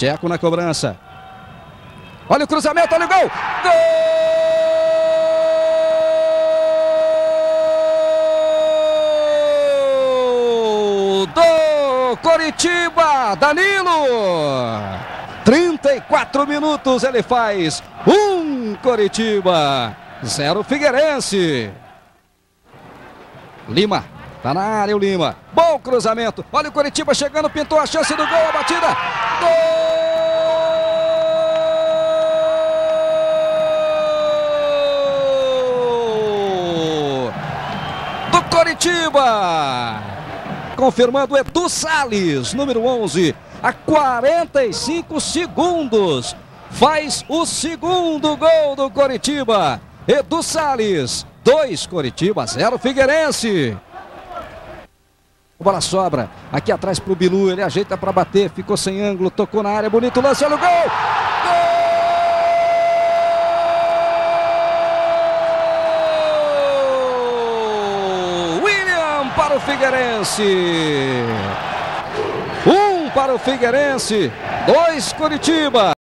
Tcheco na cobrança. Olha o cruzamento, olha o gol! Gol do Coritiba, Danilo! 34 minutos ele faz. Um Coritiba, zero Figueirense. Lima, tá na área o Lima. Bom cruzamento. Olha o Coritiba chegando, pintou a chance do gol, a batida. Gol! Do Coritiba! Confirmando Edu Salles, número 11, a 45 segundos. Faz o segundo gol do Coritiba. Edu Salles, 2 Coritiba, 0 Figueirense. A bola sobra aqui atrás para o Bilu, ele ajeita para bater, ficou sem ângulo, tocou na área, bonito lance, olha o gol! Gol! Para o Figueirense. Um para o Figueirense, dois Curitiba.